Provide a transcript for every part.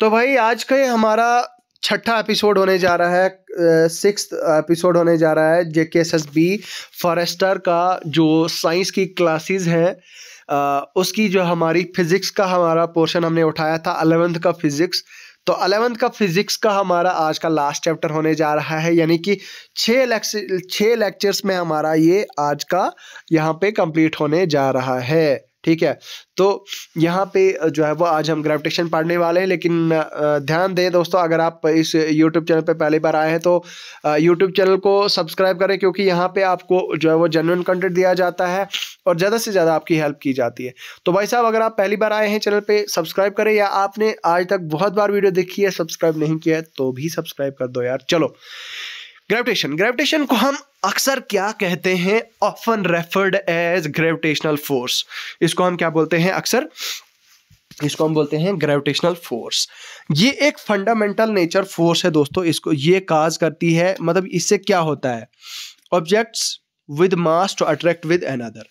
तो भाई आज का ये हमारा छठा एपिसोड होने जा रहा है सिक्स एपिसोड होने जा रहा है, जे के एस एस बी फॉरेस्टर का जो साइंस की क्लासेस हैं उसकी जो हमारी फिज़िक्स का हमारा पोर्शन हमने उठाया था अलेवेंथ का फिज़िक्स तो अलेवेंथ का फिज़िक्स का हमारा आज का लास्ट चैप्टर होने जा रहा है, यानी कि छः छः लेक्चर्स में हमारा ये आज का यहाँ पे कंप्लीट होने जा रहा है। ठीक है? तो यहाँ पे जो है वो आज हम ग्रेविटेशन पढ़ने वाले हैं, लेकिन ध्यान दें दोस्तों, अगर आप इस यूट्यूब चैनल पे पहली बार आए हैं तो यूट्यूब चैनल को सब्सक्राइब करें, क्योंकि यहाँ पे आपको जो है वो जेनुअन कंटेंट दिया जाता है और ज़्यादा से ज़्यादा आपकी हेल्प की जाती है। तो भाई साहब, अगर आप पहली बार आए हैं चैनल पर सब्सक्राइब करें, या आपने आज तक बहुत बार वीडियो देखी है सब्सक्राइब नहीं किया है तो भी सब्सक्राइब कर दो यार। चलो ग्रेविटेशन ग्रेविटेशन को हम अक्सर क्या कहते हैं? Often referred as gravitational force इसको हम क्या बोलते हैं अक्सर? इसको हम बोलते हैं ग्रेविटेशनल फोर्स ये एक फंडामेंटल नेचर फोर्स है दोस्तों, इसको ये काज करती है। मतलब इससे क्या होता है? Objects with mass to attract with another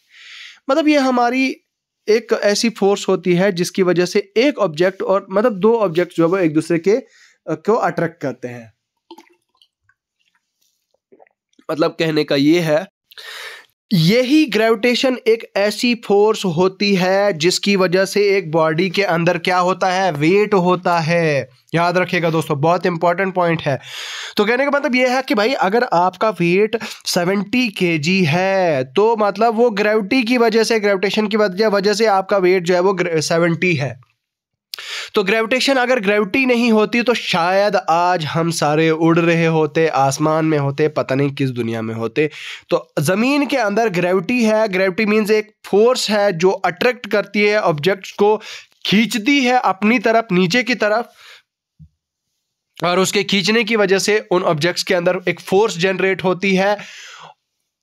मतलब ये हमारी एक ऐसी फोर्स होती है जिसकी वजह से एक ऑब्जेक्ट और मतलब दो ऑब्जेक्ट जो है वो एक दूसरे के, को अट्रैक्ट करते हैं। मतलब कहने का ये है, यही ग्रेविटेशन एक ऐसी फोर्स होती है जिसकी वजह से एक बॉडी के अंदर क्या होता है? वेट होता है। याद रखिएगा दोस्तों, बहुत इंपॉर्टेंट पॉइंट है। तो कहने का मतलब यह है कि भाई, अगर आपका वेट 70 के है तो मतलब वो ग्रेविटी की वजह से ग्रेविटेशन की वजह से आपका वेट जो है वो 70 है। तो ग्रेविटेशन अगर ग्रेविटी नहीं होती तो शायद आज हम सारे उड़ रहे होते आसमान में होते पता नहीं किस दुनिया में होते। तो ज़मीन के अंदर ग्रेविटी है ग्रेविटी मीन्स एक फोर्स है जो अट्रैक्ट करती है ऑब्जेक्ट्स को खींचती है अपनी तरफ़ नीचे की तरफ़ और उसके खींचने की वजह से उन ऑब्जेक्ट्स के अंदर एक फोर्स जनरेट होती है।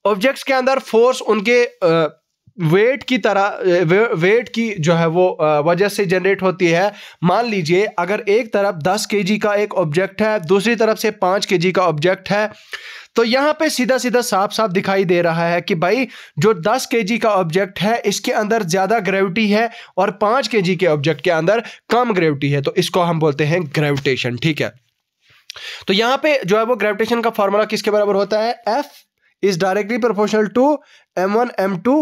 ऑब्जेक्ट्स के अंदर फोर्स उनके आ, वेट की तरह वे, वेट की जो है वो वजह से जनरेट होती है। मान लीजिए अगर एक तरफ़ 10 के का एक ऑब्जेक्ट है दूसरी तरफ़ से 5 के का ऑब्जेक्ट है तो यहाँ पे सीधा सीधा साफ़ साफ़ दिखाई दे रहा है कि भाई जो 10 के का ऑब्जेक्ट है इसके अंदर ज़्यादा ग्रेविटी है और 5 के के ऑब्जेक्ट के अंदर कम ग्रेविटी है। तो इसको हम बोलते हैं ग्रेविटेशन ठीक है? तो यहाँ पे जो है वो ग्रेविटेशन का फॉर्मूला किसके बराबर होता है? F is directly proportional to M one M two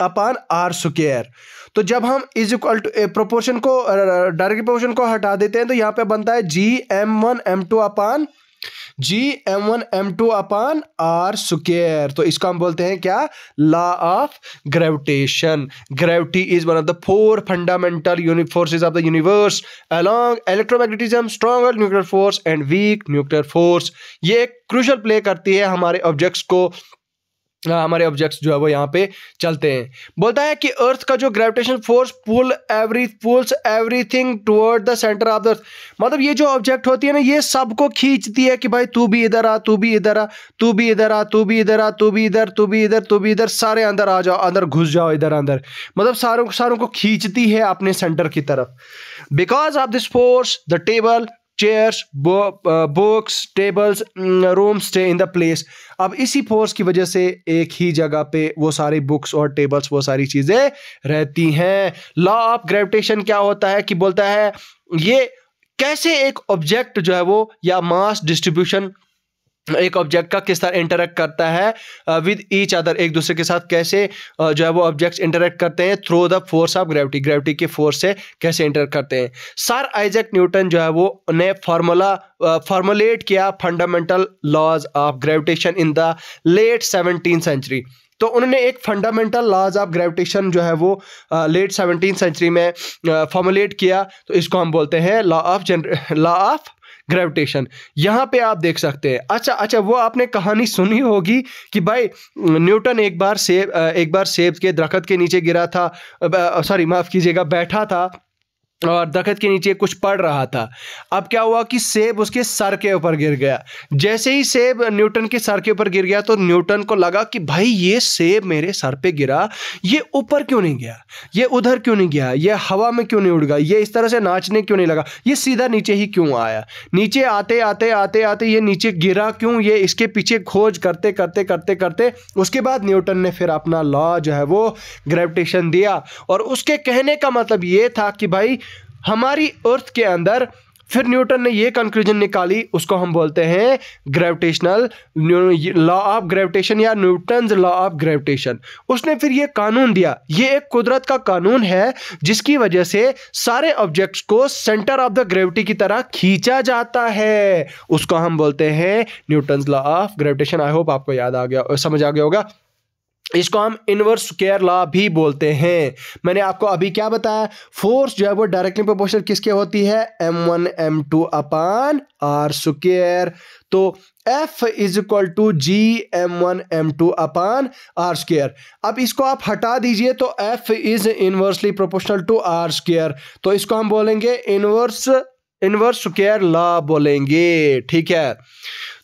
upon R square तो जब हम इज़ इक्वल टू प्रोपोर्शन को डायरेक्ट प्रोपोर्शन को हटा देते हैं तो यहाँ पे बनता है G, M one, M two upon, G, M one, M two upon, R square तो इसको हम बोलते हैं क्या? Law of gravitation. Gravity is one of the four fundamental forces of the universe along electromagnetism, stronger nuclear force and weak nuclear force. ये एक crucial play करती है हमारे ऑब्जेक्ट्स को। हमारे ऑब्जेक्ट्स जो है वो यहाँ पे चलते हैं। बोलता है कि अर्थ का जो gravitation force pull every pulls everything toward the centre of the earth मतलब ये जो ऑब्जेक्ट होती है ना, ये सबको खींचती है कि भाई तू भी इधर आ, तू भी इधर आ, तू भी इधर आ, तू भी इधर आ, तू भी इधर, तू भी इधर, तू भी इधर, सारे अंदर आ जाओ, अंदर घुस जाओ, इधर अंदर। मतलब सारों सारों को खींचती है अपने सेंटर की तरफ़। Because of this force the table chairs books tables room stay in the place अब इसी फोर्स की वजह से एक ही जगह पे वो सारी बुक्स और टेबल्स वो सारी चीज़ें रहती हैं। लॉ ऑफ़ ग्रेविटेशन क्या होता है कि बोलता है, ये कैसे एक ऑब्जेक्ट जो है वो या मास डिस्ट्रीब्यूशन एक ऑब्जेक्ट का किस तरह इंटरेक्ट करता है विद ईच अदर एक दूसरे के साथ कैसे जो है वो ऑब्जेक्ट्स इंटरेक्ट करते हैं through the force of gravity gravity के फोर्स से कैसे इंटरेक्ट करते हैं। सर आइजक न्यूटन जो है वो ने फार्मूला फार्मुलेट किया fundamental laws of gravitation in the late seventeen century तो उन्होंने एक फंडामेंटल लॉज ऑफ़ ग्रेविटेशन जो है वो लेट सेवनटीन सेंचुरी में फॉर्मुलेट किया तो इसको हम बोलते हैं law of law of gravitation यहाँ पे आप देख सकते हैं। अच्छा अच्छा वो आपने कहानी सुनी होगी कि भाई, न्यूटन एक बार सेब, एक बार सेब के दरख्त के नीचे गिरा था सॉरी माफ़ कीजिएगा, बैठा था और दरख्त के नीचे कुछ पड़ रहा था। अब क्या हुआ कि सेब उसके सर के ऊपर गिर गया। जैसे ही सेब न्यूटन के सर के ऊपर गिर गया तो न्यूटन को लगा कि भाई, ये सेब मेरे सर पे गिरा। ये ऊपर क्यों नहीं गया? ये उधर क्यों नहीं गया? ये हवा में क्यों नहीं उड़ गया? ये इस तरह से नाचने क्यों नहीं लगा? ये सीधा नीचे ही क्यों आया? नीचे आते आते आते आते ये नीचे गिरा क्यों? ये इसके पीछे खोज करते करते करते करते, उसके बाद न्यूटन ने फिर अपना लॉ जो है वो ग्रेविटेशन दिया। और उसके कहने का मतलब ये था कि भाई हमारी अर्थ के अंदर, फिर न्यूटन ने ये कंक्लूजन निकाली, उसको हम बोलते हैं ग्रेविटेशनल लॉ ऑफ़ ग्रेविटेशन या न्यूटन लॉ ऑफ़ ग्रेविटेशन उसने फिर ये कानून दिया। ये एक कुदरत का कानून है, जिसकी वजह से सारे ऑब्जेक्ट्स को सेंटर ऑफ़ द ग्रेविटी की तरह खींचा जाता है। उसको हम बोलते हैं Newton law of gravitation I hope आपको याद आ गया, समझ आ गया होगा। इसको हम इनवर्स स्क्वायर लॉ भी बोलते हैं। मैंने आपको अभी क्या बताया? फोर्स जो है वो डायरेक्टली प्रोपोर्शनल किसके होती है? M one M two upon R square तो F is equal to G M one M two upon R square अब इसको आप हटा दीजिए तो F is inversely proportional to R square तो इसको हम बोलेंगे इनवर्स इनवर्स स्क्वायर लॉ बोलेंगे। ठीक है?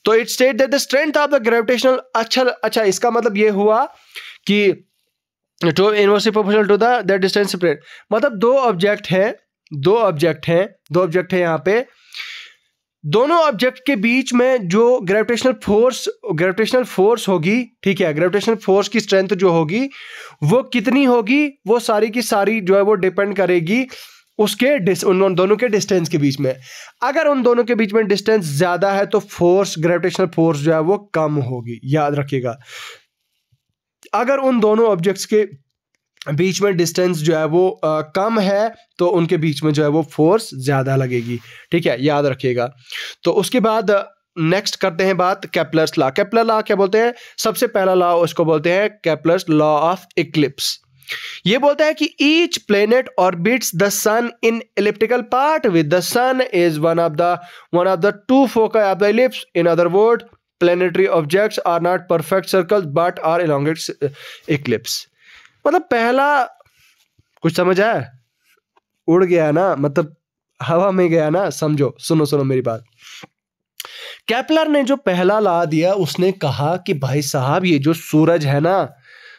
तो it state that the strength of the gravitational अच्छा अच्छा इसका मतलब ये हुआ कि to inversely proportional to the that distance separate मतलब दो ऑब्जेक्ट हैं, दो ऑब्जेक्ट हैं, दो ऑब्जेक्ट है यहाँ पे। दोनों ऑब्जेक्ट के बीच में जो ग्रेविटेशनल फोर्स ग्रेविटेशनल फोर्स होगी, ठीक है ग्रेविटेशनल फोर्स की स्ट्रेंथ जो होगी, वो कितनी होगी, वो सारी की सारी जो है वो डिपेंड करेगी। उसके डिस उन दोनों के डिस्टेंस के बीच में। अगर उन दोनों के बीच में डिस्टेंस ज़्यादा है तो फोर्स ग्रेविटेशनल फोर्स जो है वो कम होगी। याद रखिएगा। अगर उन दोनों ऑब्जेक्ट्स के बीच में डिस्टेंस जो है वो आ, कम है तो उनके बीच में जो है वो फोर्स ज़्यादा लगेगी। ठीक है? याद रखिएगा। तो उसके बाद नेक्स्ट करते हैं बात कैप्लर्स लॉ कैप्लर लॉ क्या बोलते हैं? सबसे पहला लॉ उसको बोलते हैं कैप्लर्स लॉ ऑफ़ इक्लिप्स ये बोलता है कि each planet orbits the sun in elliptical part with the sun is one of the one of the two focus of the ellipse in other word planetary objects are not perfect circles but are elongate eclipse मतलब पहला कुछ समझ आया? उड़ गया ना? मतलब हवा में गया ना? समझो, सुनो सुनो मेरी बात। कैपलर ने जो पहला ला दिया, उसने कहा कि भाई साहब, ये जो सूरज है ना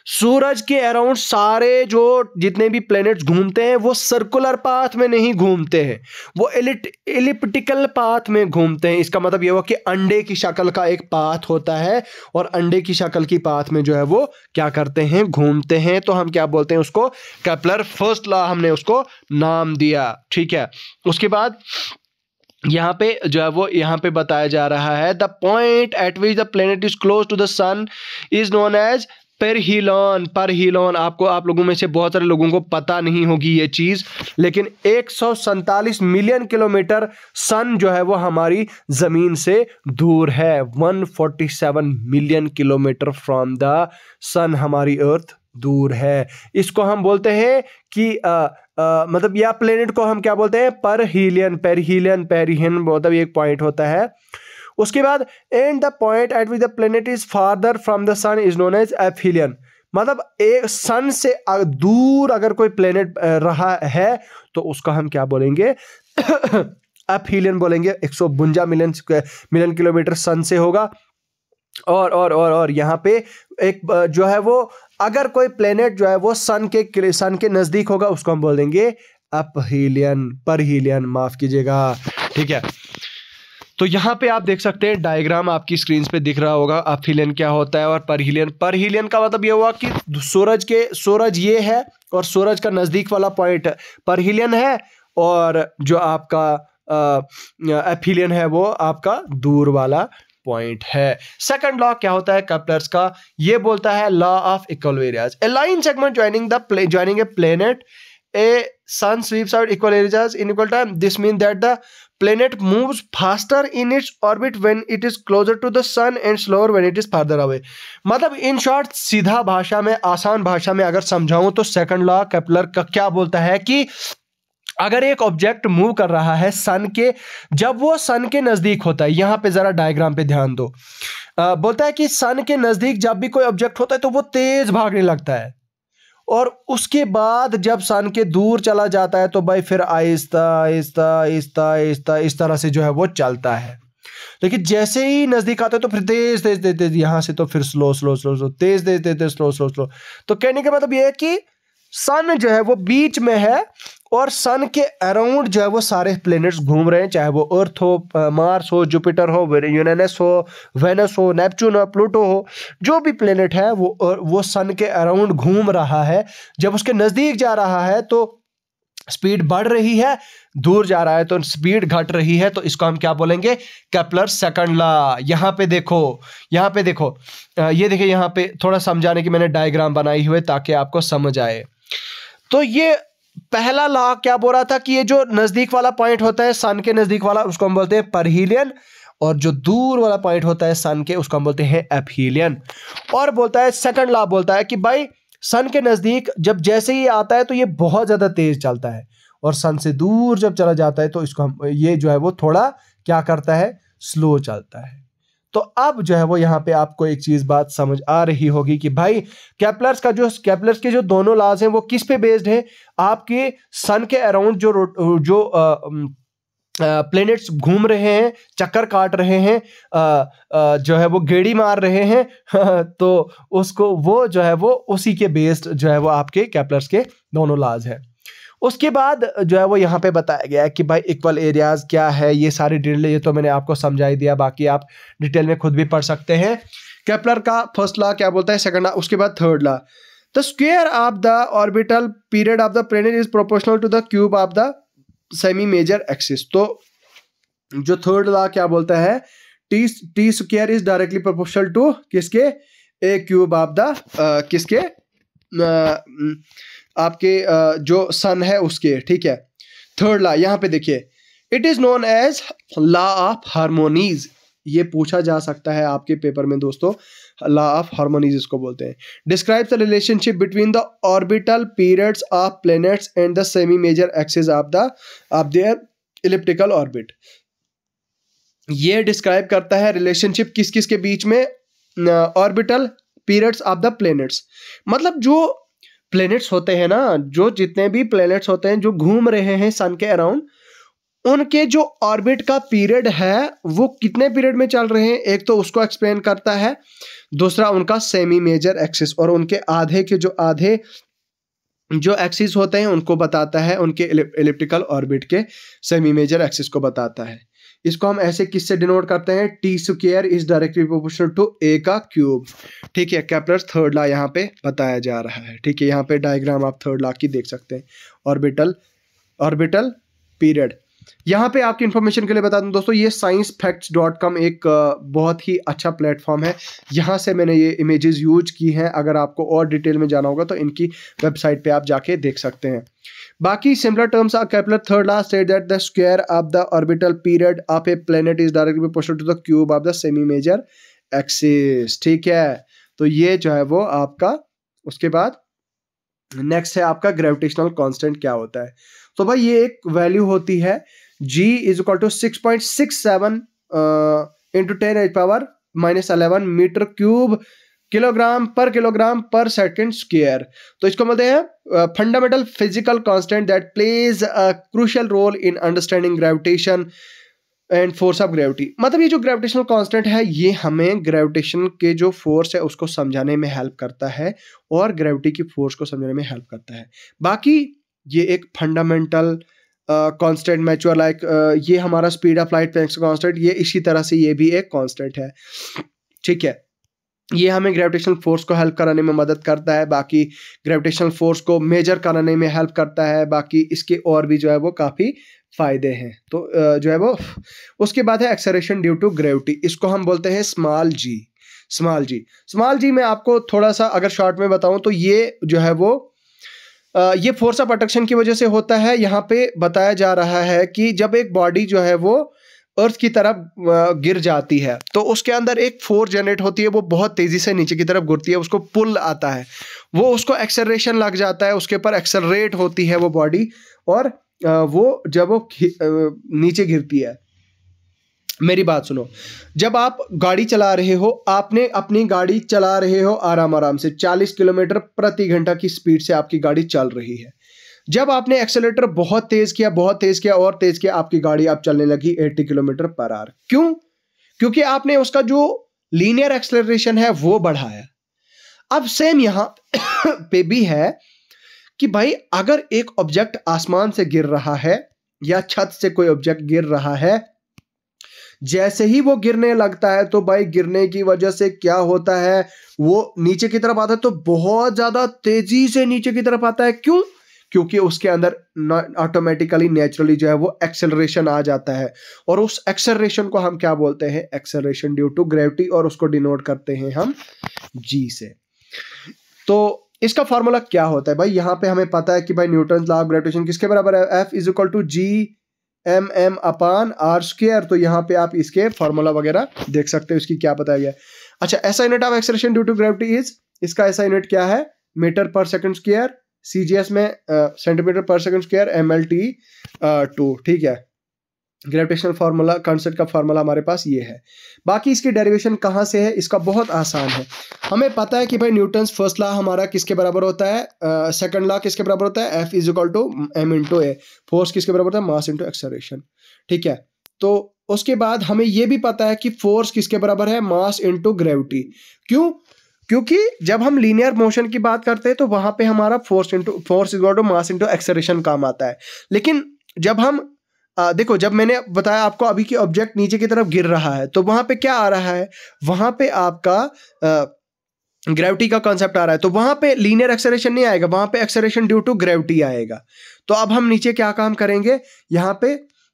सूरज के अराउंड सारे जो जितने भी प्लैनेट्स घूमते हैं, वो सर्कुलर पाथ में नहीं घूमते हैं। वो एलिप्टिकल पाथ में घूमते हैं। इसका मतलब ये हुआ कि अंडे की शक्ल का एक पाथ होता है और अंडे की शक्ल की पाथ में जो है वो क्या करते हैं, घूमते हैं। तो हम क्या बोलते हैं उसको? कैपलर फ़र्स्ट लॉ हमने उसको नाम दिया। ठीक है? उसके बाद यहाँ पे जो है वो, यहाँ पे बताया जा रहा है the point at which the planet is close to the sun is known as perihelion पर हीलोन आपको आप लोगों में से बहुत सारे लोगों को पता नहीं होगी ये चीज़ लेकिन एक मिलियन किलोमीटर सन जो है वो हमारी ज़मीन से दूर है। 147 million kilometre from the sun हमारी अर्थ दूर है। इसको हम बोलते हैं कि आ, आ, मतलब या प्लेनेट को हम क्या बोलते हैं? पर हीलियन पेरहीलियन पेरिहिन मतलब एक पॉइंट होता है। उसके बाद and the point at which the planet is farther from the sun is known as aphelion मतलब एक सन से दूर अगर कोई प्लेनेट रहा है तो उसका हम क्या बोलेंगे? एफिलियन बोलेंगे। एक सौ मिलियन मिलियन किलोमीटर सन से होगा। और और और और यहाँ पे एक जो है वो, अगर कोई प्लेनेट जो है वो सन के सन के नज़दीक होगा, उसको हम बोल देंगे अपहीलियन परहीलियन, माफ़ कीजिएगा। ठीक है। तो यहाँ पे आप देख सकते हैं डायग्राम आपकी स्क्रीन पे दिख रहा होगा अफिलियन क्या होता है और परहिलियन परहिलियन का मतलब ये हुआ कि सूरज के, सूरज ये है और सूरज का नज़दीक वाला पॉइंट परहिलियन है और जो आपका एफिलियन है वो आपका दूर वाला पॉइंट है। सेकंड लॉ क्या होता है कपलर्स का? ये बोलता है law of equal areas a line segment joining the joining a planet a sun sweeps out equal areas in equal time this mean that the planet moves faster in its orbit when it is closer to the sun and slower when it is farther away. मतलब in short सीधा भाषा में आसान भाषा में अगर समझाऊं तो सेकंड लॉ कैपलर का क्या बोलता है कि अगर एक ऑब्जेक्ट मूव कर रहा है सन के जब वो सन के नज़दीक होता है यहाँ पे ज़रा डायग्राम पे ध्यान दो। आ, बोलता है कि सन के नज़दीक जब भी कोई ऑब्जेक्ट होता है तो वो तेज़ भागने लगता है। और उसके बाद जब सन के दूर चला जाता है तो भाई फिर आहिस्ता आहिस्ता आहिस्ता आहिस्ता, इस तरह से जो है वो चलता है। लेकिन जैसे ही नज़दीक आते है तो फिर तेज तेज तेज तेज, यहाँ से तो फिर स्लो स्लो स्लो स्लो तेज तेज तेज तेज स्लो स्लो स्लो तो कहने का मतलब ये है कि सन जो है वो बीच में है और सन के अराउंड जो है वो सारे प्लेनेट्स घूम रहे हैं, चाहे वो अर्थ हो मार्स हो जुपिटर हो यूरेनस हो वेनस हो नेपच्यून हो प्लूटो हो, जो भी प्लेनेट है वो वो सन के अराउंड घूम रहा है। जब उसके नज़दीक जा रहा है तो स्पीड बढ़ रही है, दूर जा रहा है तो स्पीड घट रही है तो इसको हम क्या बोलेंगे? कैप्लर सेकंड ला यहाँ पे देखो, यहाँ पे देखो ये देखिए यहाँ पे थोड़ा समझाने की मैंने डायग्राम बनाई हुई ताकि आपको समझ आए। तो ये पहला लॉ क्या बोल रहा था कि ये जो नज़दीक वाला पॉइंट होता है सन के नज़दीक वाला, उसको हम बोलते हैं परहीलियन और जो दूर वाला पॉइंट होता है सन के, उसको हम बोलते हैं एपहीलियन और बोलता है सेकंड लॉ बोलता है कि भाई सन के नज़दीक जब जैसे ही आता है तो ये बहुत ज़्यादा तेज़ चलता है, और सन से दूर जब चला जाता है तो इसको हम, ये जो है वो थोड़ा क्या करता है स्लो चलता है। तो अब जो है वो यहाँ पे आपको एक चीज़ बात समझ आ रही होगी कि भाई कैपलर्स का जो कैपलर्स के जो दोनों लाज हैं वो किस पे बेस्ड है? आपके सन के अराउंड जो जो आ, प्लेनेट्स घूम रहे हैं चक्कर काट रहे हैं जो है वो गेड़ी मार रहे हैं तो उसको वो जो है वो उसी के बेस्ड जो है वो आपके कैपलर्स के दोनों लाज है। उसके बाद जो है वो यहाँ पे बताया गया है कि भाई इक्वल एरियाज़ क्या है ये सारी डिटेल ये तो मैंने आपको समझा ही दिया बाकी आप डिटेल में खुद भी पढ़ सकते हैं। कैपलर का फ़र्स्ट लॉ क्या बोलता है सेकंड लॉ उसके बाद third law. The square of the orbital period of the planet is proportional to the cube of the semi major axis तो जो थर्ड लॉ क्या बोलता है T T square is directly proportional to किसके? ए cube of the किसके? आ, आपके जो सन है उसके, ठीक है? थर्ड लॉ यहाँ पे देखिए। It is known as law of harmonies ये पूछा जा सकता है आपके पेपर में, दोस्तों। लॉ ऑफ़ हारमोनीज इसको बोलते हैं। Describe the relationship between the orbital periods of planets and the semi major axis of the of their elliptical orbit ये डिस्क्राइब करता है रिलेशनशिप किस किस के बीच में orbital periods of the planets मतलब जो प्लैनेट्स होते हैं ना, जो जितने भी प्लैनेट्स होते हैं, जो घूम रहे हैं सन के अराउंड उनके जो ऑर्बिट का पीरियड है, वो कितने पीरियड में चल रहे हैं, एक तो उसको एक्सप्लेन करता है, दूसरा उनका सेमी मेजर एक्सिस और उनके आधे के जो आधे जो एक्सिस होते हैं, उनको बताता है, उनके इलिप्टिकल ऑर्बिट के सेमी मेजर एक्सिस को बताता है। इसको हम ऐसे किससे डिनोट करते हैं? T square is directly proportional to A का क्यूब ठीक है कैपलर थर्ड ला यहाँ पे बताया जा रहा है। ठीक है, यहाँ पे डायग्राम आप थर्ड ला की देख सकते हैं। ऑर्बिटल ऑर्बिटल पीरियड यहाँ पे आपकी इन्फॉर्मेशन के लिए बता दूँ दोस्तों, ये साइंस फैक्ट्स डॉट कॉम एक बहुत ही अच्छा प्लेटफॉर्म है। यहाँ से मैंने ये इमेजेस यूज़ की हैं। अगर आपको और डिटेल में जाना होगा तो इनकी वेबसाइट पे आप जाके देख सकते हैं। बाकी similar terms are Kepler third last state that the square of the orbital period of a planet is directly proportional to the cube of the semi major axis ठीक है? तो ये जो है वो आपका, उसके बाद नेक्स्ट है आपका ग्रेविटेशनल कांस्टेंट क्या होता है? तो भाई ये एक वैल्यू होती है G is equal to six point six seven into ten H power minus eleven metre cube kilogram per kilogram per second square तो इसको बोलते हैं fundamental physical constant that plays a crucial role in understanding gravitation and force of gravity मतलब ये जो gravitational constant है, ये हमें ग्रेविटेशन के जो फोर्स है, उसको समझाने में हेल्प करता है और ग्रेविटी की फोर्स को समझाने में हेल्प करता है। बाकी ये एक फंडामेंटल कांस्टेंट मैचुअर लाइक ये हमारा स्पीड ऑफ़ लाइट कांस्टेंट ये इसी तरह से ये भी एक कांस्टेंट है। ठीक है? ये हमें ग्रेविटेशनल फोर्स को हेल्प कराने में मदद करता है, बाकी ग्रेविटेशनल फोर्स को मेजर कराने में हेल्प करता है, बाकी इसके और भी जो है वो काफ़ी फ़ायदे हैं। तो जो है वो, उसके बाद है एक्सरेशन ड्यू टू ग्रेविटी इसको हम बोलते हैं small G small G small G में आपको थोड़ा सा अगर शॉर्ट में बताऊँ तो ये जो है वो ये फोर्स ऑफ़ अट्रैक्शन की वजह से होता है। यहाँ पे बताया जा रहा है कि जब एक बॉडी जो है वो अर्थ की तरफ़ गिर जाती है तो उसके अंदर एक फोर्स जनरेट होती है, वो बहुत तेज़ी से नीचे की तरफ़ गिरती है, उसको पुल आता है। वो उसको एक्सलरेशन लग जाता है, उसके ऊपर एक्सलरेट होती है वो बॉडी और वो जब वो नीचे गिरती है। मेरी बात सुनो। जब आप गाड़ी चला रहे हो, आपने अपनी गाड़ी चला रहे हो आराम आराम से 40 किलोमीटर प्रति घंटा की स्पीड से आपकी गाड़ी चल रही है। जब आपने एक्सेलेटर बहुत तेज किया, बहुत तेज किया, और तेज किया, आपकी गाड़ी आप चलने लगी 80 किलोमीटर पर आर क्यों? क्योंकि आपने उसका जो लीनियर एक्सेलरेशन है, वो बढ़ाया। अब सेम यहाँ पे भी है कि भाई, अगर एक ऑब्जेक्ट आसमान से गिर रहा है, या छत से कोई ऑब्जेक्ट गिर रहा है जैसे ही वो गिरने लगता है तो भाई गिरने की वजह से क्या होता है, वो नीचे की तरफ़ आता है तो बहुत ज़्यादा तेज़ी से नीचे की तरफ़ आता है। क्यों? क्योंकि उसके अंदर ऑटोमेटिकली नेचुरली जो है, वो एक्सेलरेशन आ जाता है। और उस एक्सेलरेशन को हम क्या बोलते हैं? एक्सेलरेशन ड्यू टू ग्रेविटी और उसको डिनोट करते हैं हम जी से। तो इसका फॉर्मूला क्या होता है? भाई, यहाँ पे हमें पता है कि भाई न्यूटन लॉ ऑफ़ ग्रेविटेशन किसके बराबर है? F is equal to G M M upon R square तो यहाँ पे आप इसके फॉर्मूला वगैरह देख सकते हो, इसकी क्या बताया गया अच्छा ऐसा unit of acceleration due to gravity is इसका ऐसा यूनिट क्या है? Metre per second square CGS में centimetre per second square M L T two ठीक है। ग्रेविटेशनल फार्मूला कॉन्सेप्ट का फार्मूला हमारे पास ये है। बाकी इसकी डेरिवेशन कहाँ से है? इसका बहुत आसान है। हमें पता है कि भाई न्यूटन्स फ़र्स्ट लॉ हमारा किसके बराबर होता है? सेकंड लॉ किसके बराबर होता है? F is equal to M into A force किसके बराबर होता है? मास इंटू एक्सलेशन ठीक है? तो उसके बाद हमें यह भी पता है कि फोर्स किसके बराबर है? मास इंटू ग्रेविटी क्यों? क्योंकि जब हम लीनियर मोशन की बात करते हैं तो वहाँ पे हमारा force into force is to mass into acceleration काम आता है। लेकिन जब हम आ, देखो जब मैंने बताया आपको अभी की ऑब्जेक्ट नीचे की तरफ़ गिर रहा है तो वहाँ पे क्या आ रहा है? वहाँ पे आपका ग्रेविटी का कॉन्सेप्ट आ रहा है। तो वहाँ पे लीनियर एक्सलेशन नहीं आएगा वहाँ पे एक्सलेशन ड्यू टू ग्रेविटी आएगा। तो अब हम नीचे क्या काम करेंगे? यहाँ पे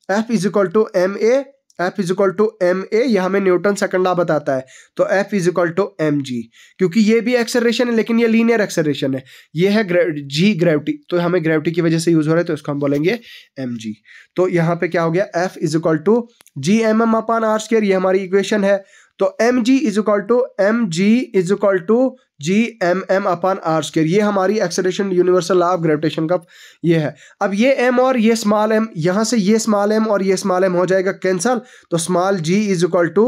F is equal to M A F is equal to M A यह हमें न्यूटन सेकंड लॉ बताता है। तो F is equal to M G क्योंकि ये भी एक्सरेशन है, लेकिन ये लीनियर एक्सरेशन है। ये है जी ग्रेविटी तो हमें ग्रेविटी की वजह से यूज़ हो रहा है तो इसको हम बोलेंगे एम जी तो यहाँ पे क्या हो गया? F is equal to G M M upon R square ये हमारी इक्वेशन है। तो M G is equal to M G is equal to G M M upon R square ये हमारी acceleration universal law of gravitation का ये है। अब ये एम और ये स्मॉल एम यहाँ से ये स्मॉल एम और ये स्मॉल एम हो जाएगा कैंसल तो small G is equal to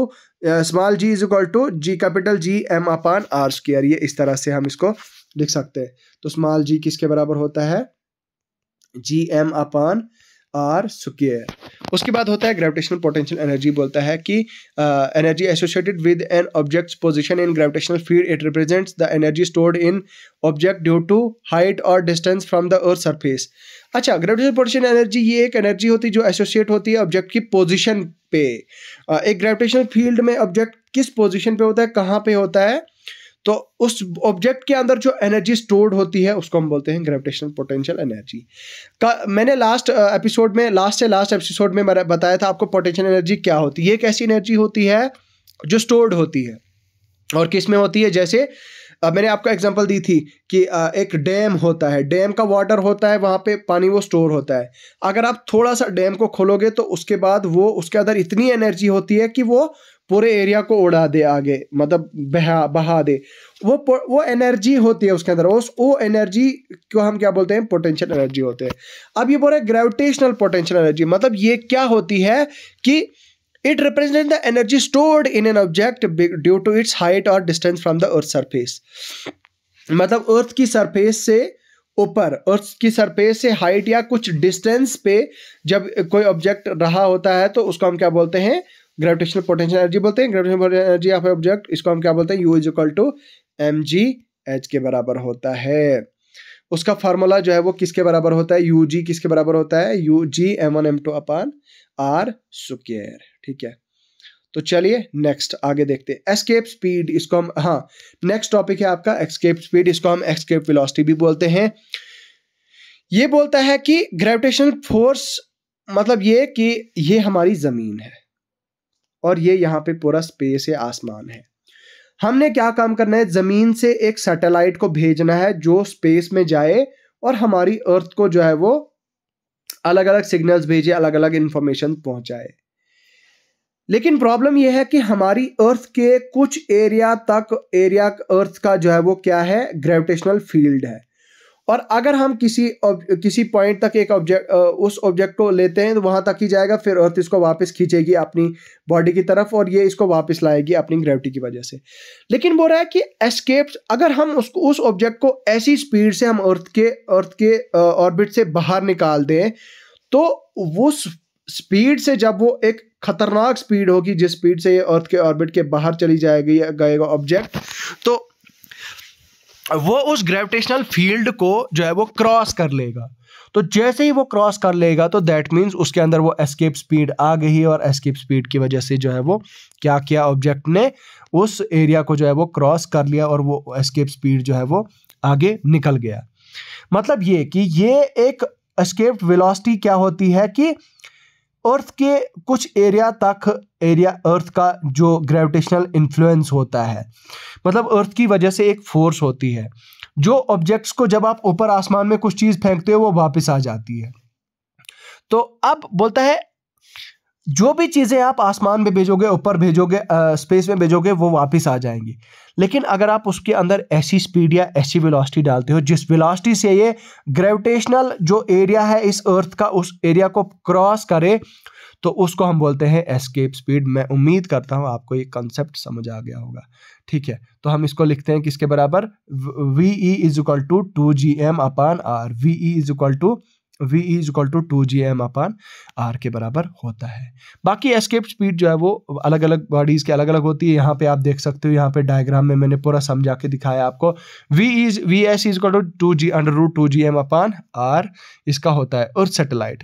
small G is equal to G capital G M upon R square ये इस तरह से हम इसको लिख सकते हैं। तो स्मॉल जी किसके बराबर होता है? G M upon R square उसके बाद होता है ग्रेविटेशनल पोटेंशियल एनर्जी बोलता है कि energy associated with an object position in gravitational field it represents the energy stored in object due to height और distance from the earth surface अच्छा gravitational potential energy ये एक एनर्जी होती है जो एसोसिएट होती है ऑब्जेक्ट की पोजिशन पे। एक ग्रेविटेशनल फ़ील्ड में ऑब्जेक्ट किस पोजिशन पे होता है, कहाँ पे होता है? तो उस ऑब्जेक्ट के अंदर जो एनर्जी स्टोर्ड होती है, उसको हम बोलते हैं ग्रेविटेशनल पोटेंशियल एनर्जी का, मैंने लास्ट एपिसोड में लास्ट से लास्ट एपिसोड में बताया था आपको पोटेंशियल एनर्जी क्या होती है। ये एक ऐसी एनर्जी होती है जो स्टोर्ड होती है। और किसमें होती है? जैसे मैंने आपको एग्जांपल दी थी कि एक डैम होता है। डैम का वाटर होता है, वहाँ पे पानी वो स्टोर होता है। अगर आप थोड़ा सा डैम को खोलोगे तो उसके बाद वो, उसके अंदर इतनी एनर्जी होती है कि वो पूरे एरिया को उड़ा दे आगे मतलब बहा बहा दे। वो वो एनर्जी होती है उसके अंदर, उस, वो एनर्जी को हम क्या बोलते हैं? पोटेंशियल एनर्जी होते हैं। अब ये बोल रहे ग्रेविटेशनल पोटेंशियल एनर्जी मतलब ये क्या होती है कि it represent the energy stored in an object due to its height और distance from the earth surface मतलब अर्थ की सरफेस से ऊपर अर्थ की सरफेस से हाइट या कुछ डिस्टेंस पे जब कोई ऑब्जेक्ट रहा होता है तो उसको हम क्या बोलते हैं? ग्रेविटेशनल पोटेंशियल एनर्जी बोलते हैं। ग्रेविटेशनल एनर्जी ऑफ़ ऑब्जेक्ट इसको हम क्या बोलते हैं? U is equal to M G H के बराबर होता है। उसका फार्मूला जो है वो किसके बराबर होता है? यू जी किसके बराबर होता है? U G M one M two upon R square ठीक है? तो चलिए नेक्स्ट आगे देखते हैं। एस्केप स्पीड इसको हम हाँ नेक्स्ट टॉपिक है आपका एक्सकेप स्पीड इसको हम एक्सकेप वेलोसिटी भी बोलते हैं। ये बोलता है कि ग्रेविटेशनल फोर्स मतलब ये कि ये हमारी ज़मीन है। और ये यहाँ पे पूरा स्पेस है, आसमान है। हमने क्या काम करना है? ज़मीन से एक सैटेलाइट को भेजना है, जो स्पेस में जाए और हमारी अर्थ को जो है वो अलग अलग सिग्नल्स भेजे अलग अलग इंफॉर्मेशन पहुँचाए। लेकिन प्रॉब्लम यह है कि हमारी अर्थ के कुछ एरिया तक एरिया अर्थ का जो है वो क्या है? ग्रेविटेशनल फ़ील्ड है। और अगर हम किसी किसी पॉइंट तक एक ऑब्जेक्ट उस ऑब्जेक्ट को लेते हैं तो वहाँ तक ही जाएगा, फिर अर्थ इसको वापस खींचेगी अपनी बॉडी की तरफ़ और ये इसको वापस लाएगी अपनी ग्रेविटी की वजह से। लेकिन बोल रहा है कि एस्केप अगर हम उसको उस ऑब्जेक्ट को ऐसी स्पीड से हम अर्थ के अर्थ के ऑर्बिट से बाहर निकाल दें तो वो स्पीड से जब वो एक खतरनाक स्पीड होगी, जिस स्पीड से ये अर्थ के ऑर्बिट के बाहर चली जाएगी गएगा ऑब्जेक्ट तो वो उस ग्रेविटेशनल फ़ील्ड को जो है वो क्रॉस कर लेगा। तो जैसे ही वो क्रॉस कर लेगा तो दैट मीन्स उसके अंदर वो एस्केप स्पीड आ गई और एस्केप स्पीड की वजह से जो है वो क्या किया ऑब्जेक्ट ने उस एरिया को जो है वो क्रॉस कर लिया और वो एस्केप स्पीड जो है वो आगे निकल गया। मतलब ये कि ये एक एस्केप्ड वेलोसिटी क्या होती है कि अर्थ के कुछ एरिया तक एरिया अर्थ का जो ग्रेविटेशनल इन्फ्लुएंस होता है। मतलब अर्थ की वजह से एक फोर्स होती है। जो ऑब्जेक्ट्स को जब आप ऊपर आसमान में कुछ चीज़ फेंकते हो, वो वापस आ जाती है। तो अब बोलता है जो भी चीज़ें आप आसमान में भेजोगे, ऊपर भेजोगे स्पेस में भेजोगे, वो वापस आ जाएँगी। लेकिन अगर आप उसके अंदर ऐसी स्पीड या ऐसी वेलोसिटी डालते हो, जिस वेलोसिटी से ये ग्रेविटेशनल जो एरिया है इस अर्थ का, उस एरिया को क्रॉस करे तो उसको हम बोलते हैं एस्केप स्पीड मैं उम्मीद करता हूँ आपको ये कंसेप्ट समझ आ गया होगा। ठीक है तो हम इसको लिखते हैं किसके बराबर? V E is equal to two G M upon R V E is equal to V is equal to two G M upon R के बराबर होता है। बाकी एस्केप स्पीड जो है वो अलग अलग बॉडीज़ के अलग अलग होती है। यहाँ पे आप देख सकते हो, यहाँ पे डायग्राम में मैंने पूरा समझा के दिखाया आपको। V is V S is equal to two G under root two G M upon R इसका होता है अर्थ सेटेलाइट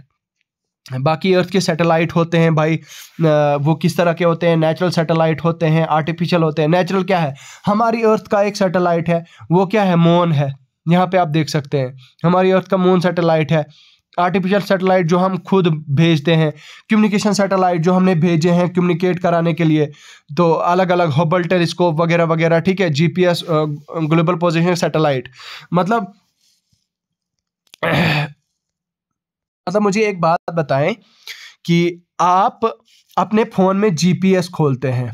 बाकी अर्थ के सैटेलाइट होते हैं भाई वो किस तरह के होते हैं? नेचुरल सैटेलाइट होते हैं आर्टिफिशियल होते हैं। नेचुरल क्या है? हमारी अर्थ का एक सैटेलाइट है, वो क्या है? मोन है। यहाँ पे आप देख सकते हैं। हमारी अर्थ का मून सैटेलाइट है। आर्टिफिशियल सैटेलाइट जो हम खुद भेजते हैं। कम्युनिकेशन सैटेलाइट जो हमने भेजे हैं कम्युनिकेट कराने के लिए। तो अलग अलग हबल टेलीस्कोप वगैरह वगैरह, ठीक है? जीपीएस ग्लोबल पोजिशन सैटेलाइट मतलब मतलब मुझे एक बात बताएँ कि आप अपने फ़ोन में जीपीएस खोलते हैं।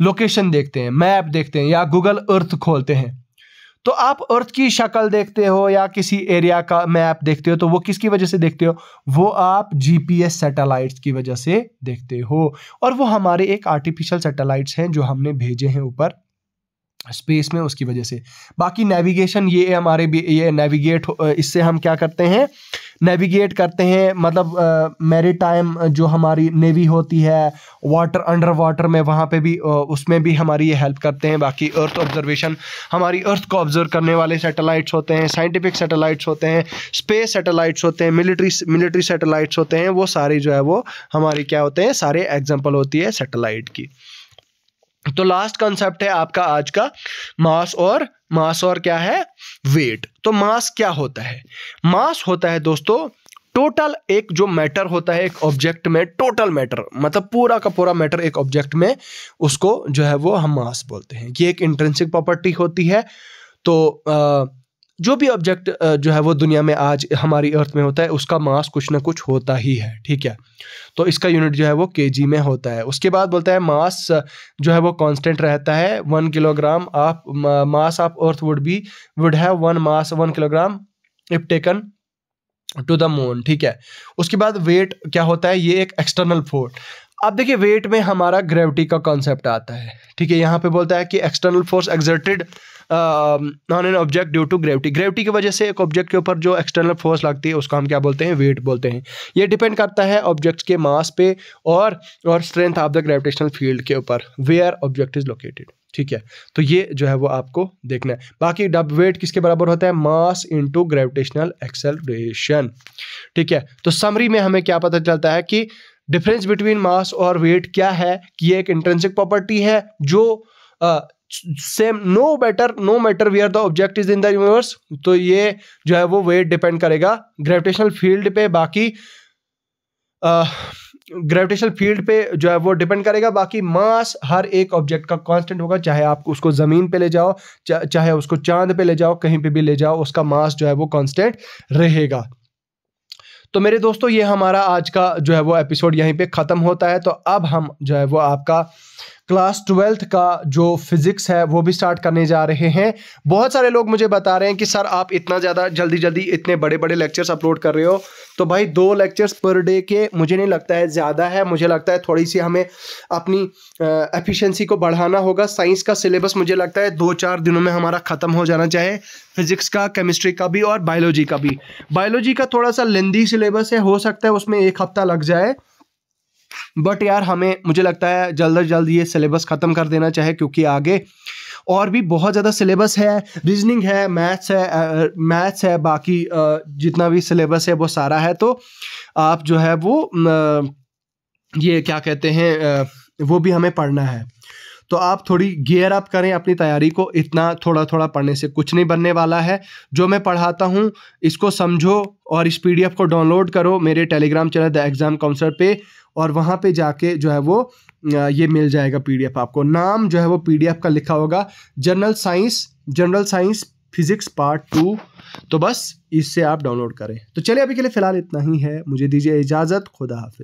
लोकेशन देखते हैं मैप देखते हैं या गूगल अर्थ खोलते हैं। तो आप अर्थ की शक्ल देखते हो या किसी एरिया का मैप देखते हो तो वो किसकी वजह से देखते हो? वो आप जीपीएस सैटेलाइट्स की वजह से देखते हो। और वो हमारे एक आर्टिफिशियल सैटेलाइट्स हैं जो हमने भेजे हैं ऊपर स्पेस में उसकी वजह से। बाकी नेविगेशन ये हमारे भी, ये नेविगेट इससे हम क्या करते हैं? नेविगेट करते हैं मतलब मेरी टाइम जो हमारी नेवी होती है वाटर अंडर वाटर में वहाँ पे भी उसमें भी हमारी ये हेल्प करते हैं। बाकी अर्थ ऑब्जर्वेशन हमारी अर्थ को ऑब्ज़र्व करने वाले सैटेलाइट्स होते हैं साइंटिफिक सैटेलाइट्स होते हैं स्पेस सैटेलाइट्स होते हैं मिलिट्री मिलिट्री सैटेलाइट्स होते हैं, वो सारे जो है वो हमारी क्या होते हैं, सारे एग्ज़ाम्पल होती है सैटेलाइट की। तो लास्ट कॉन्सेप्ट है आपका आज का मास और मास और क्या है? वेट तो मास क्या होता है? मास होता है दोस्तों टोटल एक जो मैटर होता है एक ऑब्जेक्ट में टोटल मैटर मतलब पूरा का पूरा मैटर एक ऑब्जेक्ट में उसको जो है वो हम मास बोलते हैं। ये एक इंट्रेंसिक प्रॉपर्टी होती है तो आ, जो भी ऑब्जेक्ट जो है वो दुनिया में आज हमारी अर्थ में होता है, उसका मास कुछ ना कुछ होता ही है, ठीक है? तो इसका यूनिट जो है वो के में होता है। उसके बाद बोलता है मास जो है वो कांस्टेंट रहता है one kilogram of mass of earth would be would have one mass one kilogram if taken to the moon ठीक है? उसके बाद वेट क्या होता है? ये एक एक्सटर्नल फोर्स अब देखिए वेट में हमारा ग्रेविटी का कॉन्सेप्ट आता है, ठीक है? यहाँ पे बोलता है कि external force exerted on an object due to gravity gravity की वजह से एक ऑब्जेक्ट के ऊपर जो एक्सटर्नल फोर्स लगती है, उसको हम क्या बोलते हैं? वेट बोलते हैं। ये डिपेंड करता है ऑब्जेक्ट्स के मास पे और और strength of the gravitational field के ऊपर वेयर ऑब्जेक्ट इज़ लोकेटेड ठीक है? तो ये जो है वो आपको देखना है। बाकी डब वेट किसके बराबर होता है? मास इनटू ग्रेविटेशनल एक्सेलरेशन ठीक है? तो समरी में हमें क्या पता चलता है कि डिफरेंस बिटवीन मास और वेट क्या है? कि ये एक इंट्रेंसिक प्रॉपर्टी है जो same no better no matter we are the object is in the universe तो ये जो है वो वेट डिपेंड करेगा। ग्रेविटेशनल फ़ील्ड पे बाकी ग्रेविटेशनल फ़ील्ड पे जो है वो डिपेंड करेगा। बाकी मास हर एक ऑब्जेक्ट का कांस्टेंट होगा चाहे आप उसको ज़मीन पे ले जाओ चा, चाहे उसको चाँद पे ले जाओ कहीं पे भी ले जाओ उसका मास जो है वो कांस्टेंट रहेगा। तो मेरे दोस्तों ये हमारा आज का जो है वो एपिसोड यहीं पे ख़त्म होता है। तो अब हम जो है वो आपका क्लास ट्वेल्थ का जो फिज़िक्स है, वो भी स्टार्ट करने जा रहे हैं। बहुत सारे लोग मुझे बता रहे हैं कि, सर, आप इतना ज़्यादा जल्दी जल्दी इतने बड़े बड़े लेक्चर्स अपलोड कर रहे हो। तो भाई, दो लेक्चर्स पर डे के मुझे नहीं लगता है ज़्यादा है। मुझे लगता है थोड़ी सी हमें अपनी एफिशिएंसी को बढ़ाना होगा। साइंस का सिलेबस मुझे लगता है दो चार दिनों में हमारा ख़त्म हो जाना चाहिए फिज़िक्स का केमिस्ट्री का भी और बायोलॉजी का भी। बायोलॉजी का थोड़ा सा लेंदी सिलेबस है, हो सकता है उसमें एक हफ़्ता लग जाए। बट यार, हमें, मुझे लगता है जल्द अज जल्द ये सिलेबस ख़त्म कर देना चाहे, क्योंकि आगे और भी बहुत ज़्यादा सिलेबस है रीजनिंग है मैथ्स है मैथ्स है, बाकी जितना भी सिलेबस है, वो सारा है। तो आप जो है वो ये क्या कहते हैं वो भी हमें पढ़ना है। तो आप थोड़ी गियर अप करें अपनी तैयारी को, इतना थोड़ा थोड़ा पढ़ने से कुछ नहीं बनने वाला है। जो मैं पढ़ाता हूँ, इसको समझो और इस पीडीएफ को डाउनलोड करो मेरे Telegram channel the exam counsellor पे। और वहाँ पे जाके जो है वो ये मिल जाएगा पीडीएफ आपको। नाम जो है वो पीडीएफ का लिखा होगा general science general science physics part two तो बस इससे आप डाउनलोड करें। तो चलिए अभी के लिए फ़िलहाल इतना ही है। मुझे दीजिए इजाज़त। खुदा हाफिज।